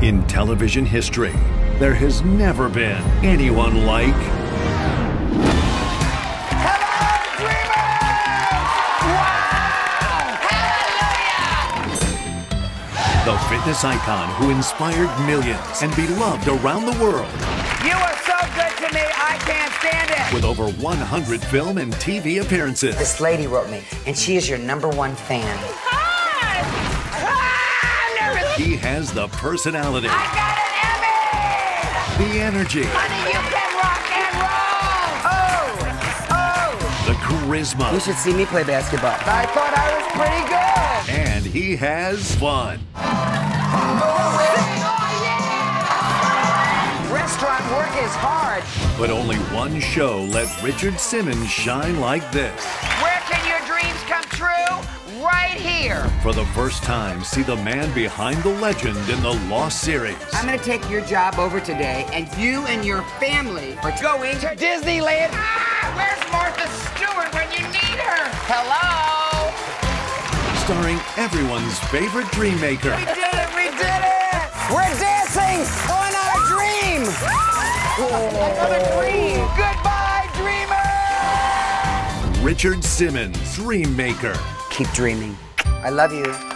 In television history, there has never been anyone like the fitness icon who inspired millions and beloved around the world You are so good to me, I can't stand it. with over 100 film and TV appearances. This lady wrote me, and she is your number one fan. Hi! I'm nervous. He has the personality, I got an Emmy! the energy, Honey, you can rock and roll! Oh! Oh! the charisma, You should see me play basketball. I thought I was pretty good! and he has fun. Restaurant work is hard. But only one show let Richard Simmons shine like this. Where can your dreams come true? Right here. For the first time, see the man behind the legend in the Lost series. I'm gonna take your job over today, and you and your family are Going to Disneyland. Ah, where's Martha Stewart when you need her? Hello? Starring everyone's favorite dream maker, We did it! We did it! We're dancing on our dream! Another dream! Goodbye, dreamer! Richard Simmons, Dream Maker. keep dreaming. I love you.